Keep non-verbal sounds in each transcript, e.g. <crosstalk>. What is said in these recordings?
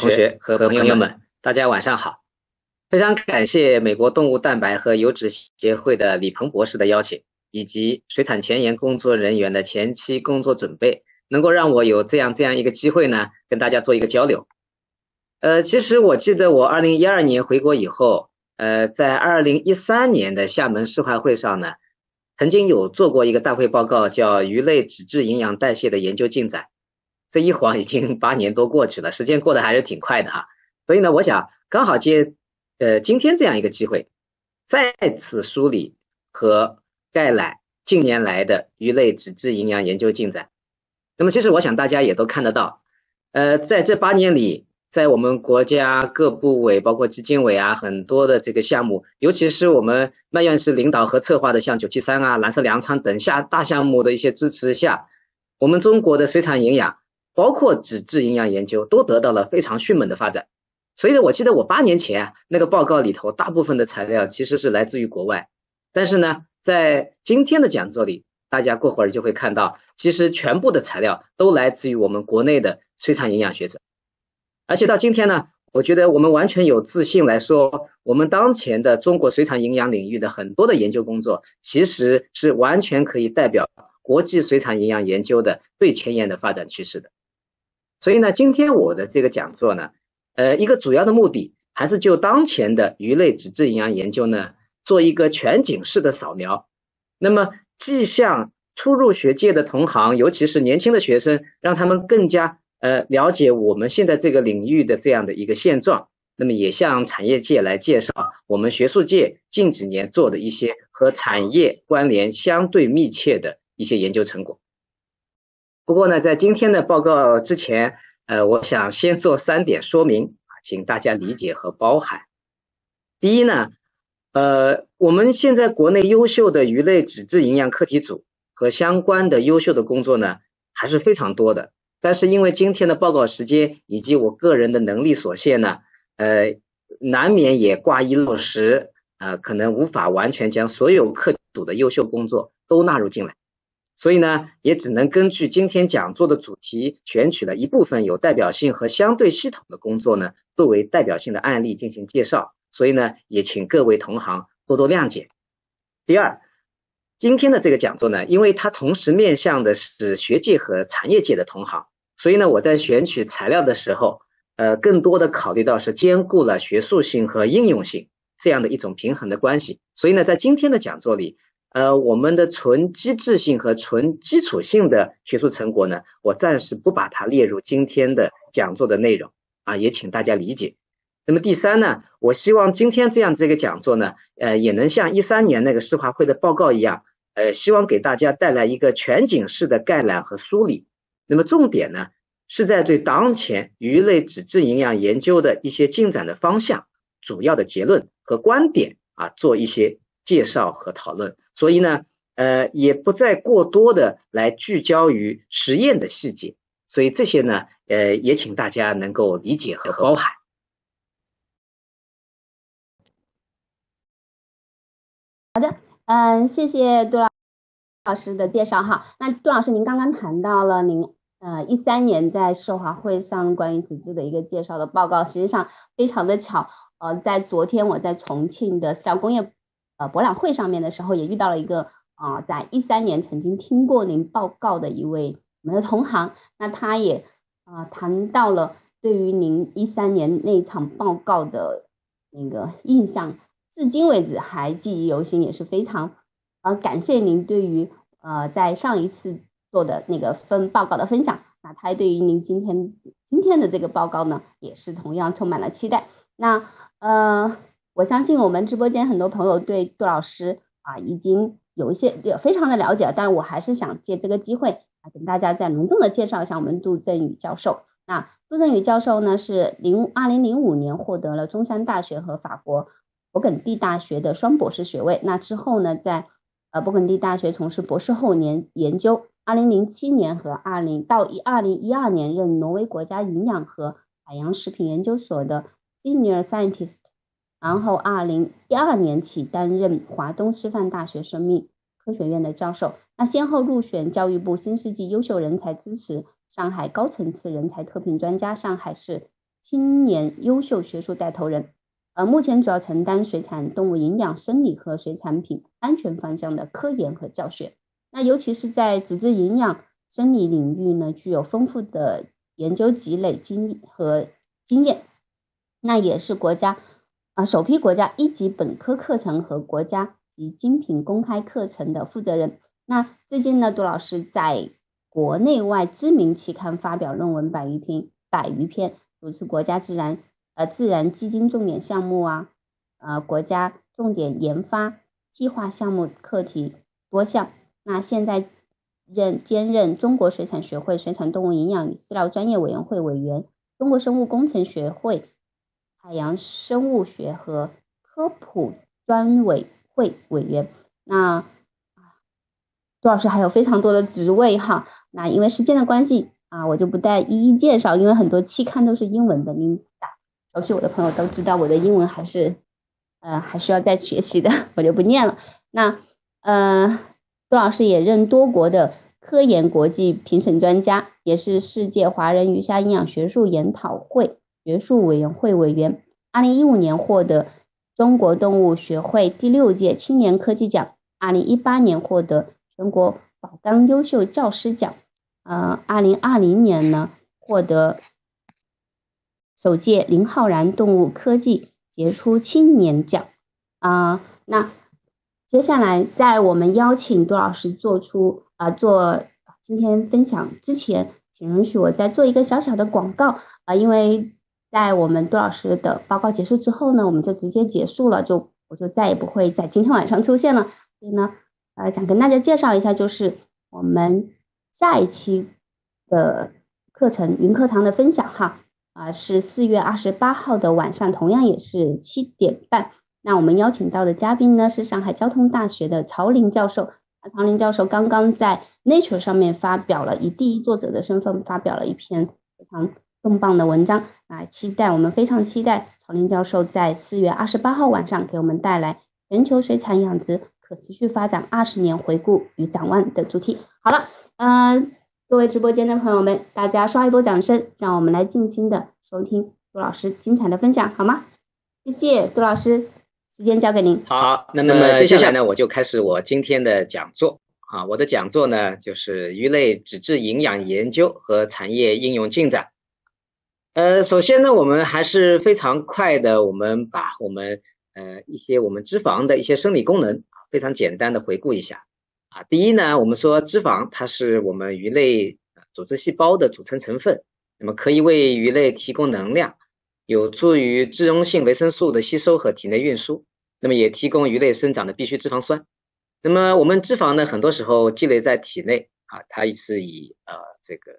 同学和朋友们，大家晚上好！非常感谢美国动物蛋白和油脂协会的李鹏博士的邀请，以及水产前沿工作人员的前期工作准备，能够让我有这样这样一个机会呢，跟大家做一个交流。呃，其实我记得我二零一二年回国以后，呃，在二零一三年的厦门世化会上呢，曾经有做过一个大会报告，叫《鱼类脂质营养代谢的研究进展》。这一晃已经八年多过去了，时间过得还是挺快的哈。所以呢，我想刚好借呃今天这样一个机会，再次梳理和概览近年来的鱼类脂质营养研究进展。那么，其实我想大家也都看得到，呃，在这八年里，在我们国家各部委，包括基金委啊，很多的这个项目，尤其是我们麦院士领导和策划的像九七三啊、蓝色粮仓等下大项目的一些支持下，我们中国的水产营养。包括脂质营养研究都得到了非常迅猛的发展，所以呢，我记得我八年前啊那个报告里头，大部分的材料其实是来自于国外，但是呢，在今天的讲座里，大家过会儿就会看到，其实全部的材料都来自于我们国内的水产营养学者，而且到今天呢，我觉得我们完全有自信来说，我们当前的中国水产营养领域的很多的研究工作，其实是完全可以代表国际水产营养研究的最前沿的发展趋势的。所以呢，今天我的这个讲座呢，呃，一个主要的目的还是就当前的鱼类脂质营养研究呢，做一个全景式的扫描。那么，既向初入学界的同行，尤其是年轻的学生，让他们更加呃了解我们现在这个领域的这样的一个现状，那么也向产业界来介绍我们学术界近几年做的一些和产业关联相对密切的一些研究成果。不过呢，在今天的报告之前，呃，我想先做三点说明啊，请大家理解和包涵。第一呢，呃，我们现在国内优秀的鱼类脂质营养课题组和相关的优秀的工作呢，还是非常多的。但是因为今天的报告时间以及我个人的能力所限呢，呃，难免也挂一漏十，呃，可能无法完全将所有课题组的优秀工作都纳入进来。所以呢，也只能根据今天讲座的主题，选取了一部分有代表性和相对系统的工作呢，作为代表性的案例进行介绍。所以呢，也请各位同行多多谅解。第二，今天的这个讲座呢，因为它同时面向的是学界和产业界的同行，所以呢，我在选取材料的时候，呃，更多的考虑到是兼顾了学术性和应用性这样的一种平衡的关系。所以呢，在今天的讲座里。呃，我们的纯机制性和纯基础性的学术成果呢，我暂时不把它列入今天的讲座的内容啊，也请大家理解。那么第三呢，我希望今天这样这个讲座呢，呃，也能像一三年那个世华会的报告一样，呃，希望给大家带来一个全景式的概览和梳理。那么重点呢，是在对当前鱼类脂质营养研究的一些进展的方向、主要的结论和观点啊，做一些。介绍和讨论，所以呢，呃，也不再过多的来聚焦于实验的细节，所以这些呢，呃，也请大家能够理解和包涵。好的，嗯，谢谢杜老老师的介绍哈。那杜老师，您刚刚谈到了您呃一三年在寿华会上关于纸质的一个介绍的报告，实际上非常的巧，呃，在昨天我在重庆的小工业。呃，博览会上面的时候也遇到了一个啊，在一三年曾经听过您报告的一位我们的同行，那他也啊谈到了对于您一三年那场报告的那个印象，至今为止还记忆犹新，也是非常啊感谢您对于呃在上一次做的那个分报告的分享，那他对于您今天今天的这个报告呢，也是同样充满了期待。那呃。我相信我们直播间很多朋友对杜老师啊已经有一些也非常的了解，但是我还是想借这个机会啊，跟大家再隆重的介绍一下我们杜振宇教授。那杜振宇教授呢是零二零零五年获得了中山大学和法国勃艮第大学的双博士学位。那之后呢，在呃勃艮第大学从事博士后年研究。二零零七年和二零到一二零一二年任挪威国家营养和海洋食品研究所的 Senior Scientist。然后，二零一二年起担任华东师范大学生命科学院的教授。那先后入选教育部新世纪优秀人才支持、上海高层次人才特聘专家、上海市青年优秀学术带头人。呃，目前主要承担水产动物营养、生理和水产品安全方向的科研和教学。那尤其是在脂质营养、生理领域呢，具有丰富的研究积累经和经验。那也是国家啊首批国家一级本科课程和国家级精品公开课程的负责人。那最近呢，杜老师在国内外知名期刊发表论文百余篇，百余篇，主持国家自然。呃，自然基金重点项目啊，呃，国家重点研发计划项目课题多项。那现在任兼任中国水产学会水产动物营养与饲料专业委员会委员，中国生物工程学会海洋生物学和科普专委会委员。那啊杜老师还有非常多的职位哈。那因为时间的关系啊，我就不再一一介绍，因为很多期刊都是英文的，您打。熟悉我的朋友都知道，我的英文还是，呃，还需要再学习的，<laughs> 我就不念了。那，呃，杜老师也任多国的科研国际评审专家，也是世界华人鱼虾营养学术研讨会学术委员会委员。二零一五年获得中国动物学会第六届青年科技奖，二零一八年获得全国宝钢优秀教师奖，呃，二零二零年呢获得。首届林浩然动物科技杰出青年奖啊，那接下来在我们邀请杜老师做出啊做今天分享之前，请允许我再做一个小小的广告啊，因为在我们杜老师的报告结束之后呢，我们就直接结束了，就我就再也不会在今天晚上出现了，所以呢，呃，想跟大家介绍一下，就是我们下一期的课程云课堂的分享哈。啊，是四月二十八号的晚上，同样也是七点半。那我们邀请到的嘉宾呢，是上海交通大学的曹林教授。啊，曹林教授刚刚在 Nature 上面发表了，以第一作者的身份发表了一篇非常重磅的文章。啊，期待我们非常期待曹林教授在四月二十八号晚上给我们带来全球水产养殖可持续发展二十年回顾与展望的主题。好了，嗯。各位直播间的朋友们，大家刷一波掌声，让我们来静心的收听杜老师精彩的分享，好吗？谢谢杜老师，时间交给您。好，那么接下来呢，我就开始我今天的讲座啊。我的讲座呢，就是鱼类脂质营养研究和产业应用进展。呃，首先呢，我们还是非常快的，我们把我们呃一些我们脂肪的一些生理功能啊非常简单的回顾一下。啊，第一呢，我们说脂肪它是我们鱼类组织细胞的组成成分，那么可以为鱼类提供能量，有助于脂溶性维生素的吸收和体内运输，那么也提供鱼类生长的必需脂肪酸。那么我们脂肪呢，很多时候积累在体内啊，它是以呃这个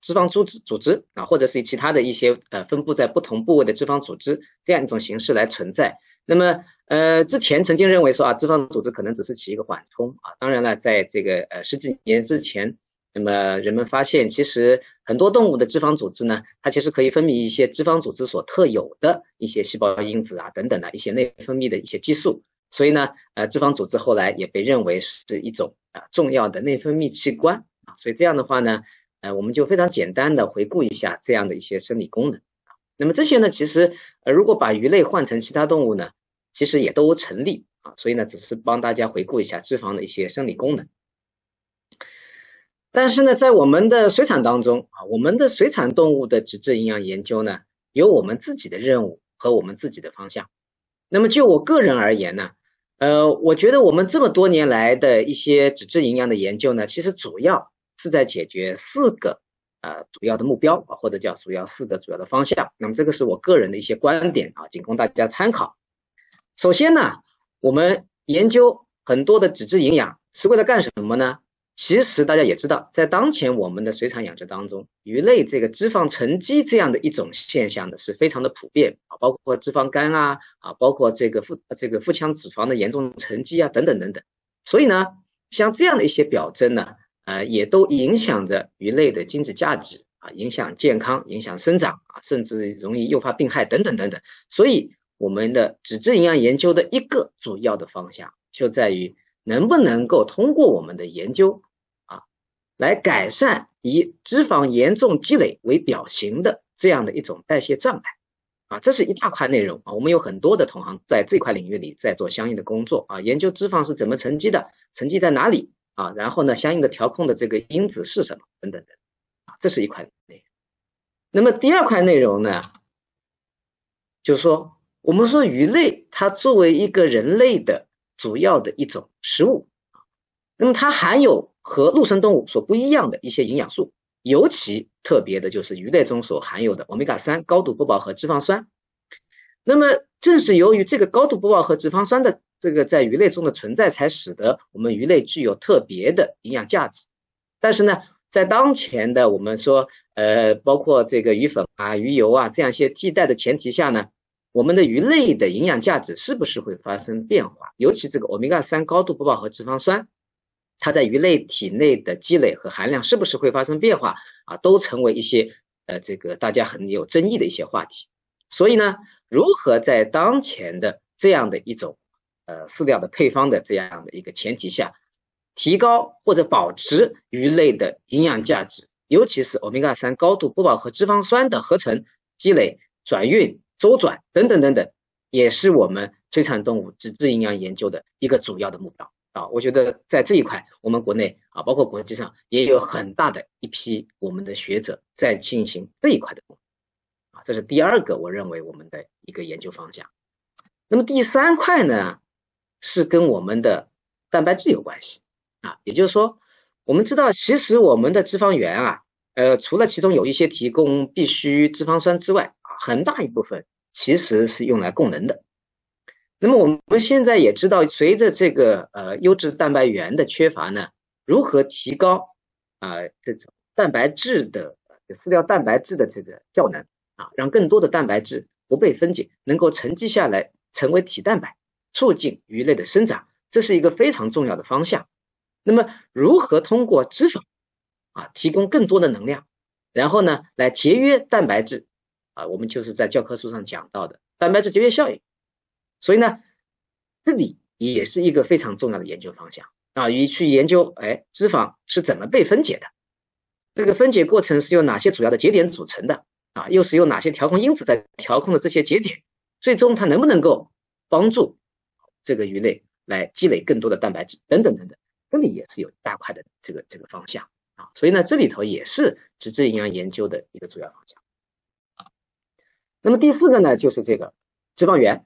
脂肪组织组织啊，或者是其他的一些呃分布在不同部位的脂肪组织这样一种形式来存在。那么，呃，之前曾经认为说啊，脂肪组织可能只是起一个缓冲啊。当然了，在这个呃十几年之前，那么人们发现，其实很多动物的脂肪组织呢，它其实可以分泌一些脂肪组织所特有的一些细胞因子啊等等的一些内分泌的一些激素。所以呢，呃，脂肪组织后来也被认为是一种啊重要的内分泌器官啊。所以这样的话呢，呃，我们就非常简单的回顾一下这样的一些生理功能。那么这些呢，其实呃，如果把鱼类换成其他动物呢？其实也都成立啊，所以呢，只是帮大家回顾一下脂肪的一些生理功能。但是呢，在我们的水产当中啊，我们的水产动物的脂质营养研究呢，有我们自己的任务和我们自己的方向。那么就我个人而言呢，呃，我觉得我们这么多年来的一些脂质营养的研究呢，其实主要是在解决四个呃主要的目标啊，或者叫主要四个主要的方向。那么这个是我个人的一些观点啊，仅供大家参考。首先呢，我们研究很多的脂质营养是为了干什么呢？其实大家也知道，在当前我们的水产养殖当中，鱼类这个脂肪沉积这样的一种现象呢，是非常的普遍啊，包括脂肪肝啊，啊，包括这个腹这个腹腔脂肪的严重沉积啊，等等等等。所以呢，像这样的一些表征呢，呃，也都影响着鱼类的精子价值啊，影响健康，影响生长啊，甚至容易诱发病害等等等等。所以。我们的脂质营养研究的一个主要的方向，就在于能不能够通过我们的研究啊，来改善以脂肪严重积累为表型的这样的一种代谢障碍。啊，这是一大块内容啊，我们有很多的同行在这块领域里在做相应的工作啊，研究脂肪是怎么沉积的，沉积在哪里啊，然后呢，相应的调控的这个因子是什么等等等，啊，这是一块内容。那么第二块内容呢，就是说，我们说鱼类它作为一个人类的主要的一种食物，那么它含有和陆生动物所不一样的一些营养素。尤其特别的就是鱼类中所含有的欧米伽三高度不饱和脂肪酸。那么正是由于这个高度不饱和脂肪酸的这个在鱼类中的存在，才使得我们鱼类具有特别的营养价值。但是呢，在当前的我们说呃，包括这个鱼粉啊、鱼油啊这样一些替代的前提下呢，我们的鱼类的营养价值是不是会发生变化？尤其这个欧米伽三高度不饱和脂肪酸。它在鱼类体内的积累和含量是不是会发生变化啊？都成为一些呃这个大家很有争议的一些话题。所以呢，如何在当前的这样的一种呃饲料的配方的这样的一个前提下，提高或者保持鱼类的营养价值，尤其是欧米伽三高度不饱和脂肪酸的合成、积累、转运、周转等等等等，也是我们催产动物脂质营养研究的一个主要的目标。啊，我觉得在这一块，我们国内啊，包括国际上也有很大的一批我们的学者在进行这一块的，啊，这是第二个我认为我们的一个研究方向。那么第三块呢，是跟我们的蛋白质有关系啊，也就是说，我们知道其实我们的脂肪原啊，呃，除了其中有一些提供必需脂肪酸之外啊，很大一部分其实是用来供能的。那么我们现在也知道，随着这个呃优质蛋白源的缺乏呢，如何提高啊这种蛋白质的饲料蛋白质的这个效能啊，让更多的蛋白质不被分解，能够沉积下来成为体蛋白，促进鱼类的生长，这是一个非常重要的方向。那么如何通过脂肪啊提供更多的能量，然后呢来节约蛋白质啊，我们就是在教科书上讲到的蛋白质节约效应。所以呢，这里也是一个非常重要的研究方向啊，以去研究，哎，脂肪是怎么被分解的？这个分解过程是由哪些主要的节点组成的？啊，又是由哪些调控因子在调控的这些节点？最终它能不能够帮助这个鱼类来积累更多的蛋白质？等等等等，这里也是有大块的这个这个方向啊。所以呢，这里头也是脂质营养研究的一个主要方向。那么第四个呢，就是这个脂肪源。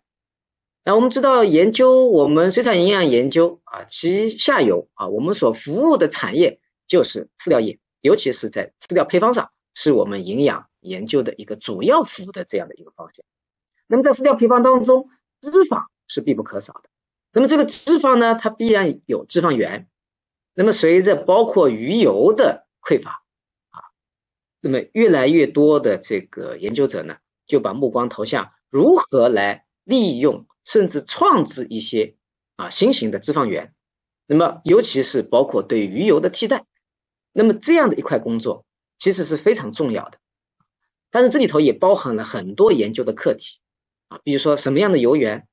那我们知道，研究我们水产营养研究啊，其下游啊，我们所服务的产业就是饲料业，尤其是在饲料配方上，是我们营养研究的一个主要服务的这样的一个方向。那么在饲料配方当中，脂肪是必不可少的。那么这个脂肪呢，它必然有脂肪源。那么随着包括鱼油的匮乏啊，那么越来越多的这个研究者呢，就把目光投向如何来利用。甚至创制一些啊新型的脂肪源，那么尤其是包括对鱼油的替代，那么这样的一块工作其实是非常重要的。但是这里头也包含了很多研究的课题啊，比如说什么样的油源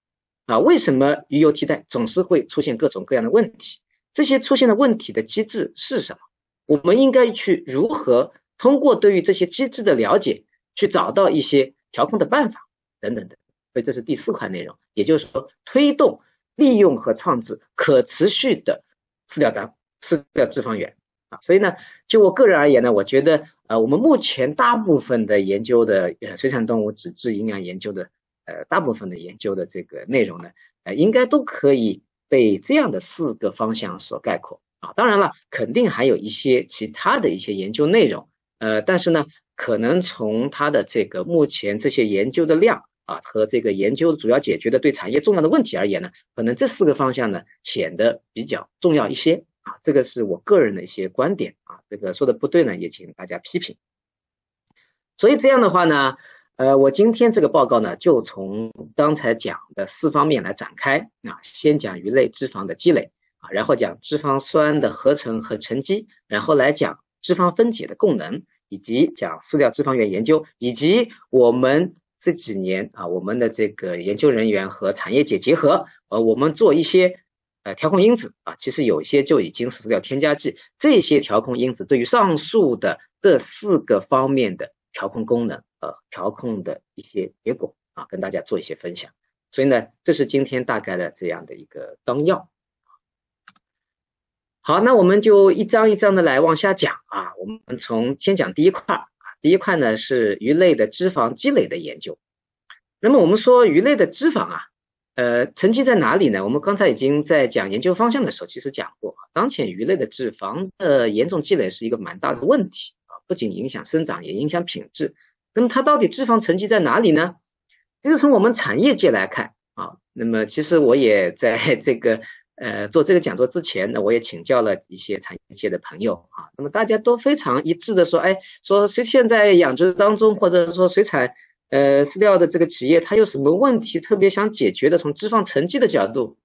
啊，为什么鱼油替代总是会出现各种各样的问题？这些出现的问题的机制是什么？我们应该去如何通过对于这些机制的了解，去找到一些调控的办法等等等。所以这是第四块内容，也就是说，推动利用和创制可持续的饲料单饲料脂肪源啊。所以呢，就我个人而言呢，我觉得呃，我们目前大部分的研究的呃水产动物脂质营养研究的呃大部分的研究的这个内容呢，呃，应该都可以被这样的四个方向所概括啊。当然了，肯定还有一些其他的一些研究内容，呃，但是呢，可能从它的这个目前这些研究的量。啊，和这个研究主要解决的对产业重要的问题而言呢，可能这四个方向呢显得比较重要一些啊。这个是我个人的一些观点啊，这个说的不对呢，也请大家批评。所以这样的话呢，呃，我今天这个报告呢，就从刚才讲的四方面来展开啊，先讲鱼类脂肪的积累啊，然后讲脂肪酸的合成和沉积，然后来讲脂肪分解的功能，以及讲饲料脂肪源研究，以及我们。这几年啊，我们的这个研究人员和产业界结合，呃，我们做一些呃调控因子啊，其实有一些就已经是饲料添加剂。这些调控因子对于上述的这四个方面的调控功能呃调控的一些结果啊，跟大家做一些分享。所以呢，这是今天大概的这样的一个纲要。好，那我们就一章一章的来往下讲啊。我们从先讲第一块啊，第一块呢是鱼类的脂肪积累的研究。那么我们说鱼类的脂肪啊，呃，沉积在哪里呢？我们刚才已经在讲研究方向的时候，其实讲过，当前鱼类的脂肪的严重积累是一个蛮大的问题啊，不仅影响生长，也影响品质。那么它到底脂肪沉积在哪里呢？其实从我们产业界来看啊，那么其实我也在这个。呃，做这个讲座之前呢，我也请教了一些产业界的朋友啊，那么大家都非常一致的说，哎，说谁现在养殖当中或者说水产呃饲料的这个企业，它有什么问题特别想解决的？从脂肪沉积的角度，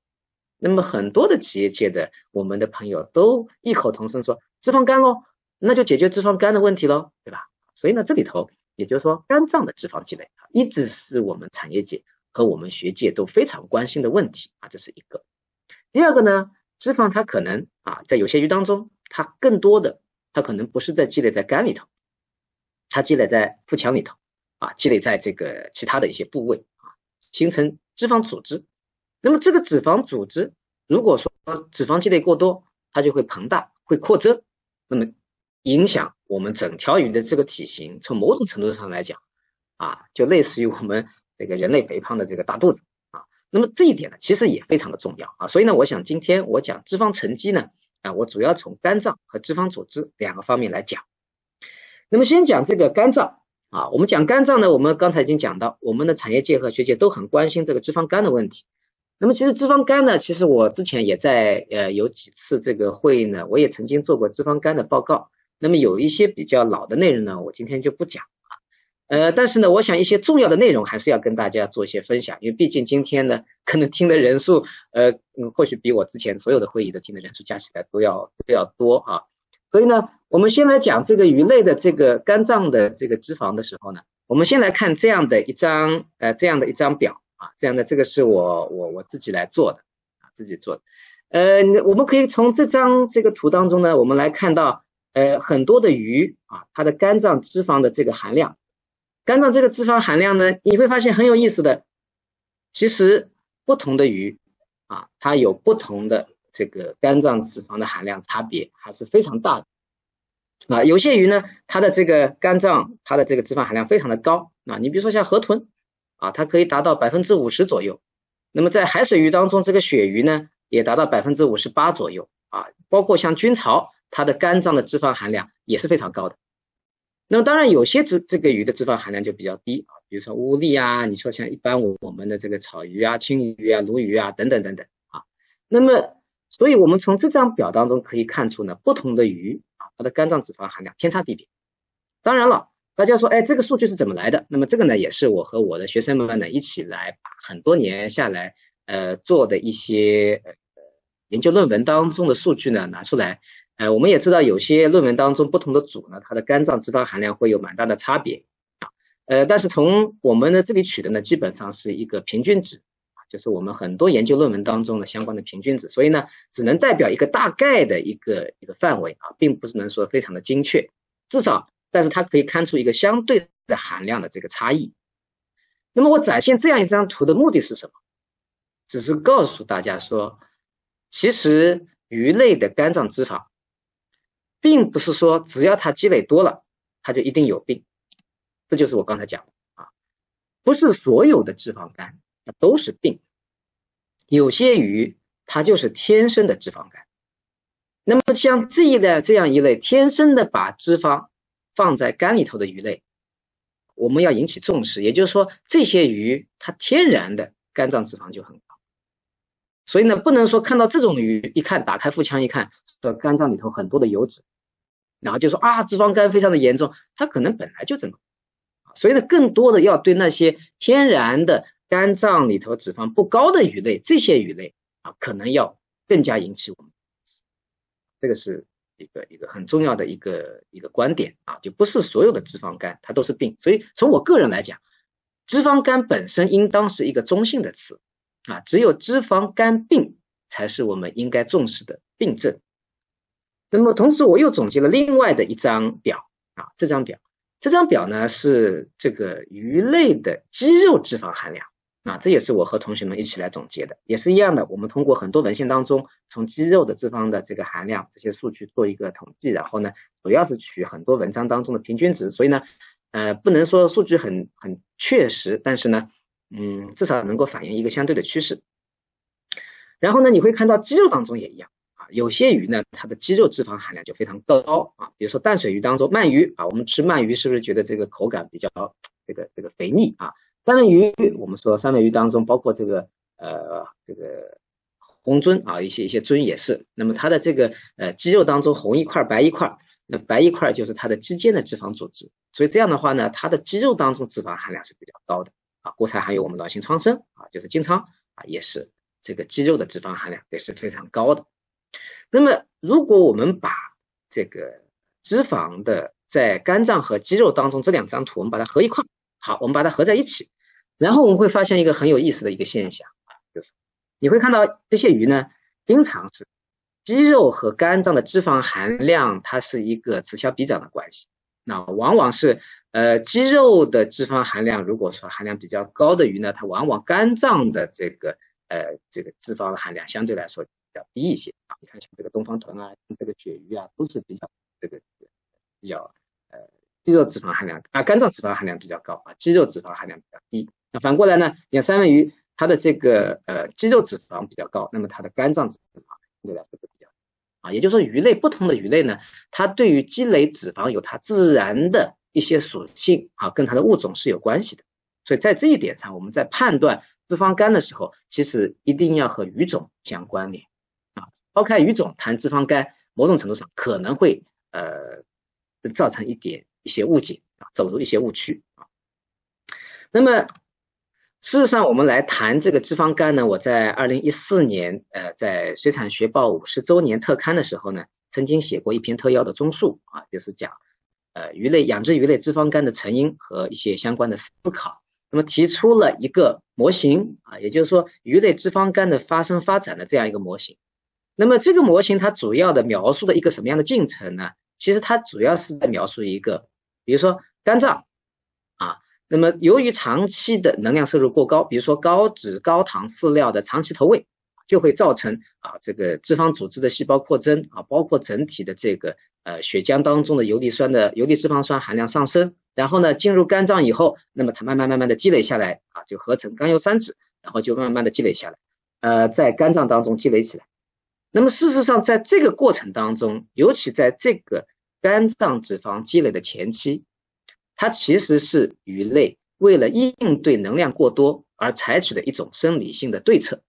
那么很多的企业界的我们的朋友都异口同声说，脂肪肝喽，那就解决脂肪肝的问题喽，对吧？所以呢，这里头也就是说，肝脏的脂肪积累啊，一直是我们产业界和我们学界都非常关心的问题啊，这是一个。第二个呢，脂肪它可能啊，在有些鱼当中，它更多的它可能不是在积累在肝里头，它积累在腹腔里头啊，积累在这个其他的一些部位啊，形成脂肪组织。那么这个脂肪组织，如果说脂肪积累过多，它就会膨大，会扩增，那么影响我们整条鱼的这个体型。从某种程度上来讲，啊，就类似于我们这个人类肥胖的这个大肚子啊。那么这一点呢，其实也非常的重要啊，所以呢，我想今天我讲脂肪沉积呢，啊，我主要从肝脏和脂肪组织两个方面来讲。那么先讲这个肝脏啊，我们讲肝脏呢，我们刚才已经讲到，我们的产业界和学界都很关心这个脂肪肝的问题。那么其实脂肪肝呢，其实我之前也在呃有几次这个会议呢，我也曾经做过脂肪肝的报告。那么有一些比较老的内容呢，我今天就不讲了。呃，但是呢，我想一些重要的内容还是要跟大家做一些分享，因为毕竟今天呢，可能听的人数，呃，嗯，或许比我之前所有的会议的听的人数加起来都要都要多啊。所以呢，我们先来讲这个鱼类的这个肝脏的这个脂肪的时候呢，我们先来看这样的一张，呃，这样的一张表啊，这样的这个是我我我自己来做的啊，自己做的。呃，我们可以从这张这个图当中呢，我们来看到，呃，很多的鱼啊，它的肝脏脂肪的这个含量。肝脏这个脂肪含量呢，你会发现很有意思的。其实不同的鱼啊，它有不同的这个肝脏脂肪的含量差别，还是非常大的。啊，有些鱼呢，它的这个肝脏它的这个脂肪含量非常的高啊。你比如说像河豚啊，它可以达到百分之五十左右。那么在海水鱼当中，这个鳕鱼呢，也达到百分之五十八左右啊。包括像菌巢，它的肝脏的脂肪含量也是非常高的。那么当然，有些脂这个鱼的脂肪含量就比较低啊，比如说乌利啊，你说像一般我我们的这个草鱼啊、青鱼啊、鲈鱼啊等等等等啊。那么，所以我们从这张表当中可以看出呢，不同的鱼啊，它的肝脏脂肪含量天差地别。当然了，大家说，哎，这个数据是怎么来的？那么这个呢，也是我和我的学生们呢一起来把很多年下来呃做的一些呃研究论文当中的数据呢拿出来。呃，我们也知道有些论文当中不同的组呢，它的肝脏脂肪含量会有蛮大的差别啊。呃，但是从我们的这里取的呢，基本上是一个平均值啊，就是我们很多研究论文当中的相关的平均值，所以呢，只能代表一个大概的一个一个范围啊，并不是能说非常的精确，至少，但是它可以看出一个相对的含量的这个差异。那么我展现这样一张图的目的是什么？只是告诉大家说，其实鱼类的肝脏脂肪。并不是说只要它积累多了，它就一定有病，这就是我刚才讲的啊，不是所有的脂肪肝它都是病，有些鱼它就是天生的脂肪肝。那么像这一类这样一类天生的把脂肪放在肝里头的鱼类，我们要引起重视。也就是说，这些鱼它天然的肝脏脂肪就很高，所以呢，不能说看到这种鱼一看打开腹腔一看，说肝脏里头很多的油脂。然后就说啊，脂肪肝非常的严重，它可能本来就这么，所以呢，更多的要对那些天然的肝脏里头脂肪不高的鱼类，这些鱼类啊，可能要更加引起我们，这个是一个一个很重要的一个一个观点啊，就不是所有的脂肪肝它都是病，所以从我个人来讲，脂肪肝本身应当是一个中性的词啊，只有脂肪肝病才是我们应该重视的病症。那么同时，我又总结了另外的一张表啊，这张表这张表呢是这个鱼类的肌肉脂肪含量啊，这也是我和同学们一起来总结的，也是一样的。我们通过很多文献当中，从肌肉的脂肪的这个含量这些数据做一个统计，然后呢，主要是取很多文章当中的平均值，所以呢，呃，不能说数据很很确实，但是呢，嗯，至少能够反映一个相对的趋势。然后呢，你会看到肌肉当中也一样。有些鱼呢，它的肌肉脂肪含量就非常高啊，比如说淡水鱼当中，鳗鱼啊，我们吃鳗鱼是不是觉得这个口感比较这个这个肥腻啊？三文鱼，我们说三文鱼当中，包括这个呃这个红鳟啊，一些一些鳟也是，那么它的这个呃肌肉当中红一块白一块，那白一块就是它的肌间的脂肪组织，所以这样的话呢，它的肌肉当中脂肪含量是比较高的啊。国产还有我们老新创生啊，就是金仓啊，也是这个肌肉的脂肪含量也是非常高的。那么，如果我们把这个脂肪的在肝脏和肌肉当中这两张图，我们把它合一块，好，我们把它合在一起，然后我们会发现一个很有意思的一个现象啊，就是你会看到这些鱼呢，经常是肌肉和肝脏的脂肪含量它是一个此消彼长的关系，那往往是呃肌肉的脂肪含量如果说含量比较高的鱼呢，它往往肝脏的这个呃这个脂肪的含量相对来说。比较低一些啊，你看像这个东方豚啊，这个鳕鱼啊，都是比较这个比较呃肌肉脂肪含量啊，肝脏脂肪含量比较高啊，肌肉脂肪含量比较低。那反过来呢，你看三文鱼，它的这个呃肌肉脂肪比较高，那么它的肝脏脂肪相对来说会比较低啊，也就是说鱼类不同的鱼类呢，它对于积累脂肪有它自然的一些属性啊，跟它的物种是有关系的。所以在这一点上，我们在判断脂肪肝的时候，其实一定要和鱼种相关联。抛开鱼种谈脂肪肝，某种程度上可能会呃造成一点一些误解啊，走入一些误区啊。那么事实上，我们来谈这个脂肪肝呢，我在二零一四年呃在《水产学报》五十周年特刊的时候呢，曾经写过一篇特邀的综述啊，就是讲呃鱼类养殖鱼类脂肪肝的成因和一些相关的思考。那么提出了一个模型啊，也就是说鱼类脂肪肝的发生发展的这样一个模型。那么这个模型它主要的描述的一个什么样的进程呢？其实它主要是在描述一个，比如说肝脏啊，那么由于长期的能量摄入过高，比如说高脂高糖饲料的长期投喂，就会造成啊这个脂肪组织的细胞扩增啊，包括整体的这个呃血浆当中的游离酸的游离脂肪酸含量上升，然后呢进入肝脏以后，那么它慢慢慢慢的积累下来啊，就合成甘油三酯，然后就慢慢的积累下来，呃在肝脏当中积累起来。那么事实上，在这个过程当中，尤其在这个肝脏脂肪积累的前期，它其实是鱼类为了应对能量过多而采取的一种生理性的对策。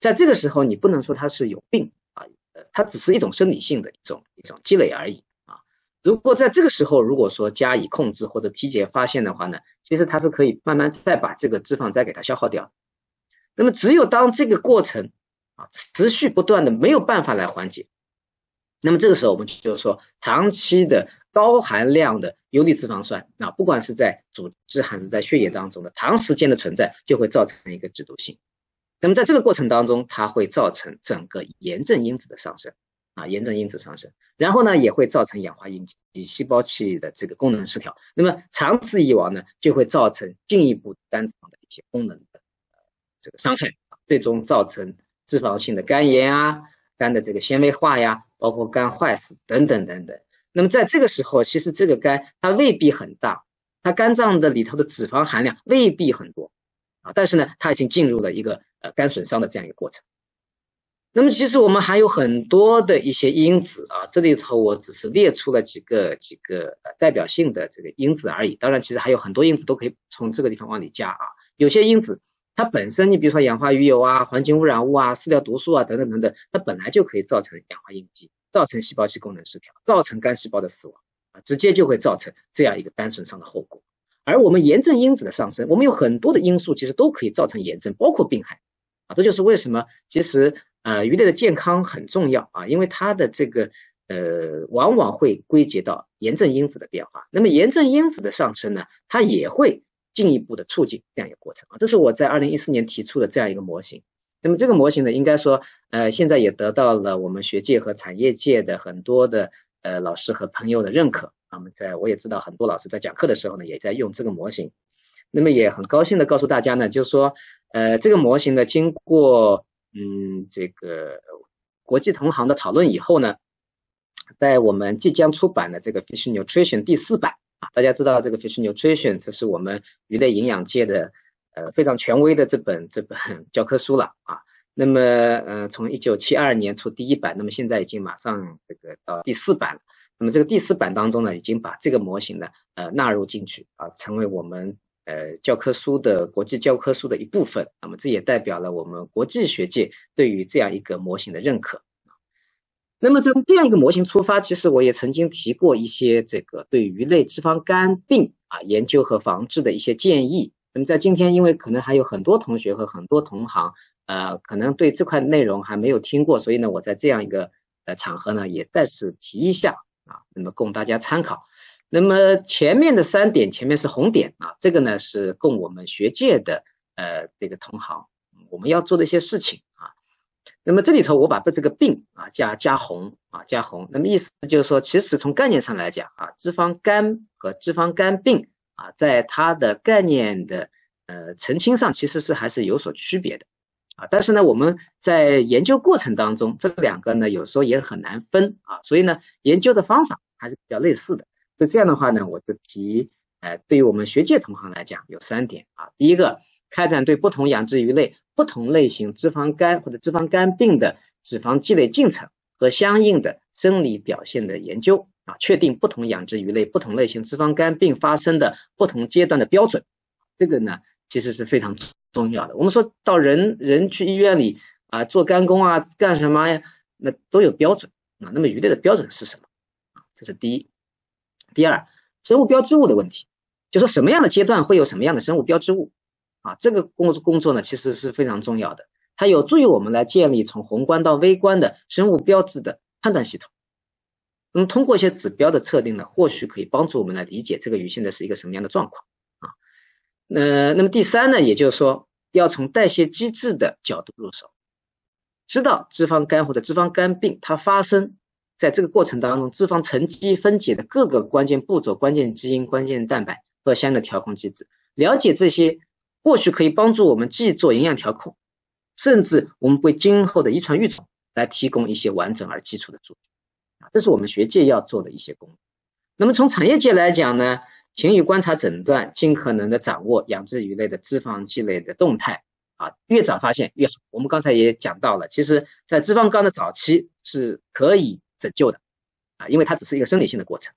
在这个时候，你不能说它是有病啊，呃，它只是一种生理性的一种一种积累而已啊。如果在这个时候，如果说加以控制或者体检发现的话呢，其实它是可以慢慢再把这个脂肪再给它消耗掉。那么只有当这个过程，啊，持续不断的没有办法来缓解，那么这个时候我们就是说，长期的高含量的游离脂肪酸，那不管是在组织还是在血液当中的长时间的存在，就会造成一个制毒性。那么在这个过程当中，它会造成整个炎症因子的上升，啊，炎症因子上升，然后呢也会造成氧化应激细胞器的这个功能失调。那么长此以往呢，就会造成进一步肝脏的一些功能的这个伤害，最终造成。脂肪性的肝炎啊，肝的这个纤维化呀，包括肝坏死等等等等。那么在这个时候，其实这个肝它未必很大，它肝脏的里头的脂肪含量未必很多啊，但是呢，它已经进入了一个呃肝损伤的这样一个过程。那么其实我们还有很多的一些因子啊，这里头我只是列出了几个几个呃代表性的这个因子而已。当然，其实还有很多因子都可以从这个地方往里加啊，有些因子。它本身，你比如说氧化鱼油啊、环境污染物啊、饲料毒素啊等等等等，它本来就可以造成氧化应激，造成细胞器功能失调，造成肝细胞的死亡啊，直接就会造成这样一个单损伤的后果。而我们炎症因子的上升，我们有很多的因素其实都可以造成炎症，包括病害啊，这就是为什么其实呃鱼类的健康很重要啊，因为它的这个呃往往会归结到炎症因子的变化。那么炎症因子的上升呢，它也会。进一步的促进这样一个过程啊，这是我在二零一四年提出的这样一个模型。那么这个模型呢，应该说，呃，现在也得到了我们学界和产业界的很多的呃老师和朋友的认可。那么在我也知道很多老师在讲课的时候呢，也在用这个模型。那么也很高兴的告诉大家呢，就是说，呃，这个模型呢，经过嗯这个国际同行的讨论以后呢，在我们即将出版的这个 Fish Nutrition 第四版，大家知道这个 Fish Nutrition 这是我们鱼类营养界的呃非常权威的这本这本 <laughs> 教科书了啊。那么呃从一九七二年出第一版，那么现在已经马上这个到第四版了。那么这个第四版当中呢，已经把这个模型呢呃纳入进去啊，成为我们。呃，教科书的国际教科书的一部分，那么这也代表了我们国际学界对于这样一个模型的认可。那么从这样一个模型出发，其实我也曾经提过一些这个对鱼类脂肪肝病啊研究和防治的一些建议。那么在今天，因为可能还有很多同学和很多同行，呃，可能对这块内容还没有听过，所以呢，我在这样一个呃场合呢，也再次提一下啊，那么供大家参考。那么前面的三点，前面是红点啊，这个呢是供我们学界的呃这个同行我们要做的一些事情啊。那么这里头我把这个病啊加加红啊加红，那么意思就是说，其实从概念上来讲啊，脂肪肝和脂肪肝病啊，在它的概念的呃澄清上其实是还是有所区别的啊。但是呢，我们在研究过程当中，这两个呢有时候也很难分啊，所以呢，研究的方法还是比较类似的。那这样的话呢，我就提，呃，对于我们学界同行来讲，有三点啊。第一个，开展对不同养殖鱼类不同类型脂肪肝或者脂肪肝病的脂肪积累进程和相应的生理表现的研究啊，确定不同养殖鱼类不同类型脂肪肝病发生的不同阶段的标准。这个呢，其实是非常重要的。我们说到人人去医院里啊做肝功啊干什么呀？那都有标准啊。那么鱼类的标准是什么啊？这是第一。第二，生物标志物的问题，就说什么样的阶段会有什么样的生物标志物，啊，这个工作工作呢，其实是非常重要的，它有助于我们来建立从宏观到微观的生物标志的判断系统。那么通过一些指标的测定呢，或许可以帮助我们来理解这个鱼现在是一个什么样的状况啊。那那么第三呢，也就是说，要从代谢机制的角度入手，知道脂肪肝或者脂肪肝病它发生。在这个过程当中，脂肪沉积分解的各个关键步骤、关键基因、关键蛋白和相应的调控机制，了解这些，或许可以帮助我们既做营养调控，甚至我们为今后的遗传育种来提供一些完整而基础的数据。啊，这是我们学界要做的一些工作。那么从产业界来讲呢，勤于观察诊断，尽可能的掌握养殖鱼类的脂肪积累的动态。啊，越早发现越好。我们刚才也讲到了，其实在脂肪肝的早期是可以。拯救的啊，因为它只是一个生理性的过程。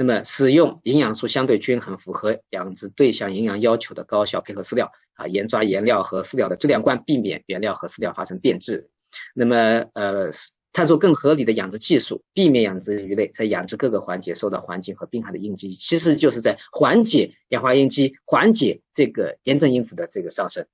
那么使用营养素相对均衡、符合养殖对象营养要求的高效配合饲料啊，严抓原料和饲料的质量关，避免原料和饲料发生变质。那么呃，探索更合理的养殖技术，避免养殖鱼类在养殖各个环节受到环境和病害的应激，其实就是在缓解氧化应激、缓解这个炎症因子的这个上升。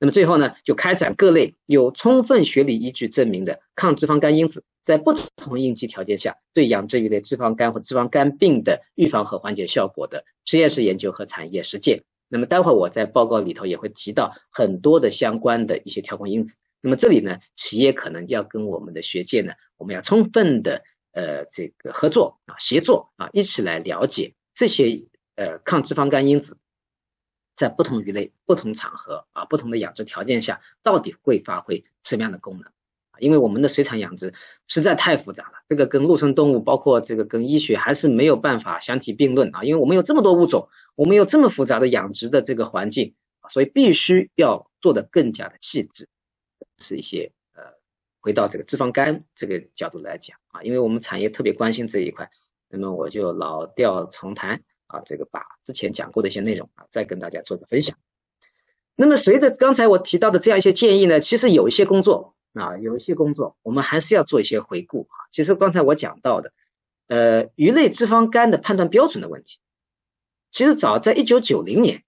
那么最后呢，就开展各类有充分学理依据证明的抗脂肪肝因子。在不同应激条件下，对养殖鱼类脂肪肝或脂肪肝病的预防和缓解效果的实验室研究和产业实践。那么，待会我在报告里头也会提到很多的相关的一些调控因子。那么这里呢，企业可能要跟我们的学界呢，我们要充分的呃这个合作啊，协作啊，一起来了解这些呃抗脂肪肝因子在不同鱼类、不同场合啊、不同的养殖条件下，到底会发挥什么样的功能啊。因为我们的水产养殖实在太复杂了，这个跟陆生动物，包括这个跟医学还是没有办法相提并论啊。因为我们有这么多物种，我们有这么复杂的养殖的这个环境所以必须要做的更加的细致。是一些呃，回到这个脂肪肝这个角度来讲啊，因为我们产业特别关心这一块，那么我就老调重弹啊，这个把之前讲过的一些内容啊，再跟大家做个分享。那么随着刚才我提到的这样一些建议呢，其实有一些工作。啊，有一些工作我们还是要做一些回顾啊。其实刚才我讲到的，呃，鱼类脂肪肝的判断标准的问题，其实早在一九九零年，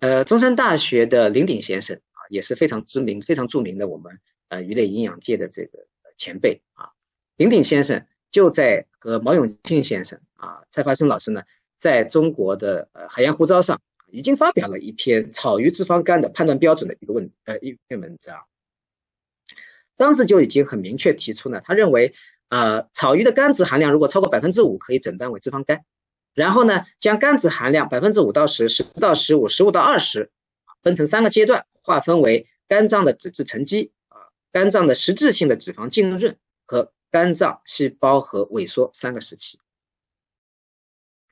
呃，中山大学的林鼎先生啊，也是非常知名、非常著名的我们呃鱼类营养界的这个前辈啊。林鼎先生就在和毛永庆先生啊、蔡发生老师呢，在中国的呃海洋护照上已经发表了一篇草鱼脂肪肝的判断标准的一个问呃一篇文章。当时就已经很明确提出呢，他认为呃，草鱼的肝脂含量如果超过百分之五，可以诊断为脂肪肝。然后呢，将肝脂含量百分之五到十、十到十五、十五到二十，分成三个阶段，划分为肝脏的脂质沉积啊、肝脏的实质性的脂肪浸润和肝脏细胞核萎缩三个时期。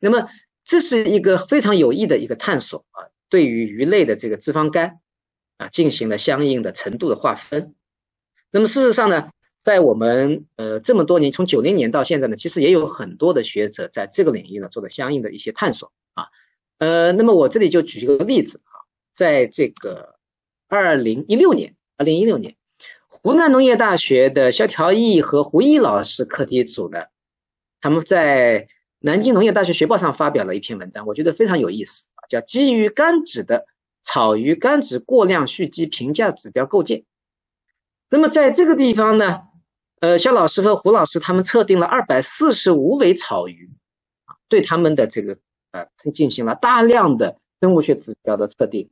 那么这是一个非常有益的一个探索啊，对于鱼类的这个脂肪肝啊进行了相应的程度的划分。那么事实上呢？在我们呃这么多年，从九零年到现在呢，其实也有很多的学者在这个领域呢做了相应的一些探索啊，呃，那么我这里就举一个例子啊，在这个二零一六年，二零一六年，湖南农业大学的肖条义和胡毅老师课题组呢，他们在南京农业大学学报上发表了一篇文章，我觉得非常有意思，叫基于肝脂的草鱼肝脂过量蓄积评价指标构建。那么在这个地方呢？呃，肖老师和胡老师他们测定了二百四十五尾草鱼，对他们的这个呃进行了大量的生物学指标的测定，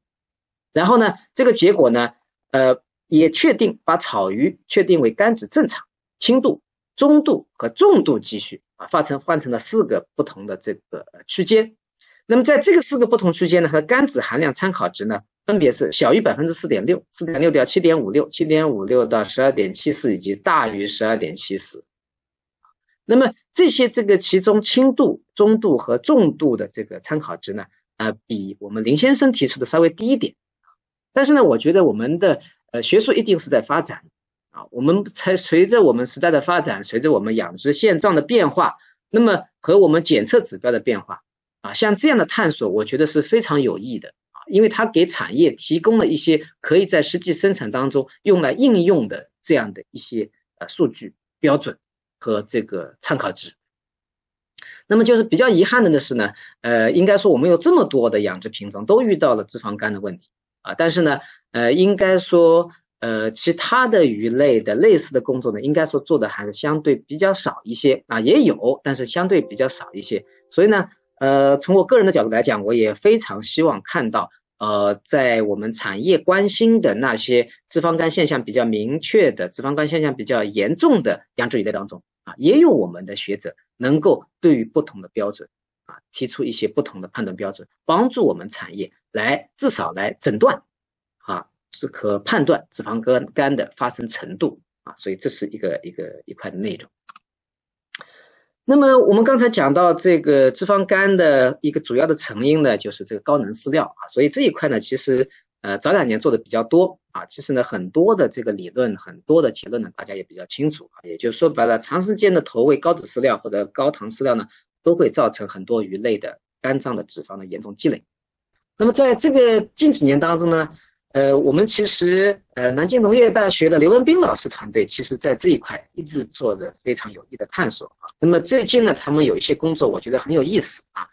然后呢，这个结果呢，呃，也确定把草鱼确定为肝脂正常、轻度、中度和重度积蓄啊，换成换成了四个不同的这个区间。那么在这个四个不同区间呢，它的甘脂含量参考值呢？分别是小于百分之四点六、四点六到七点五六、七点五六到十二点七四，以及大于十二点七四。那么这些这个其中轻度、中度和重度的这个参考值呢，呃，比我们林先生提出的稍微低一点。但是呢，我觉得我们的呃学术一定是在发展啊，我们才随着我们时代的发展，随着我们养殖现状的变化，那么和我们检测指标的变化啊，像这样的探索，我觉得是非常有益的啊。因为它给产业提供了一些可以在实际生产当中用来应用的这样的一些呃数据标准和这个参考值。那么就是比较遗憾的的是呢，呃，应该说我们有这么多的养殖品种都遇到了脂肪肝的问题啊，但是呢，呃，应该说呃其他的鱼类的类似的工作呢，应该说做的还是相对比较少一些啊，也有，但是相对比较少一些，所以呢。呃，从我个人的角度来讲，我也非常希望看到，呃，在我们产业关心的那些脂肪肝现象比较明确的、脂肪肝现象比较严重的养殖鱼类当中，啊，也有我们的学者能够对于不同的标准，啊，提出一些不同的判断标准，帮助我们产业来至少来诊断，是可判断脂肪肝肝的发生程度，啊，所以这是一个一个一块的内容。那么我们刚才讲到这个脂肪肝的一个主要的成因呢，就是这个高能饲料啊，所以这一块呢，其实呃早两年做的比较多啊，其实呢很多的这个理论，很多的结论呢，大家也比较清楚啊，也就说白了，长时间的投喂高脂饲料或者高糖饲料呢，都会造成很多鱼类的肝脏的脂肪的严重积累。那么在这个近几年当中呢，呃，我们其实，呃，南京农业大学的刘文斌老师团队，其实在这一块一直做着非常有益的探索啊。那么最近呢，他们有一些工作，我觉得很有意思啊。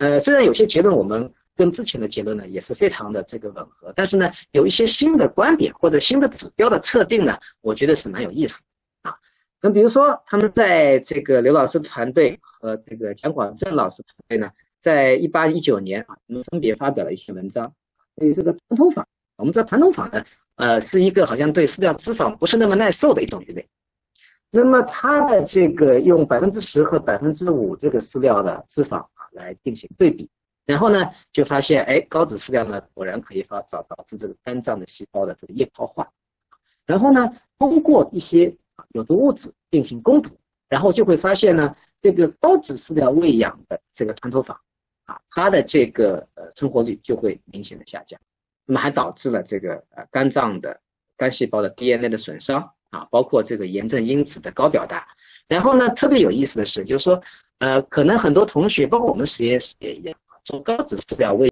呃，虽然有些结论我们跟之前的结论呢也是非常的这个吻合，但是呢，有一些新的观点或者新的指标的测定呢，我觉得是蛮有意思啊。那比如说，他们在这个刘老师团队和这个蒋广胜老师团队呢，在一八一九年啊，他们分别发表了一些文章，对于这个团头坊。我们知道团头法呢，呃，是一个好像对饲料脂肪不是那么耐受的一种鱼类。那么它的这个用百分之十和百分之五这个饲料的脂肪啊来进行对比，然后呢就发现，哎，高脂饲料呢果然可以发导导致这个肝脏的细胞的这个液泡化。然后呢，通过一些有毒物质进行攻毒，然后就会发现呢，这个高脂饲料喂养的这个团头坊啊，它的这个呃存活率就会明显的下降。那么还导致了这个呃肝脏的肝细胞的 DNA 的损伤啊，包括这个炎症因子的高表达。然后呢，特别有意思的是，就是说，呃，可能很多同学，包括我们实验室也一样，做高脂饲料喂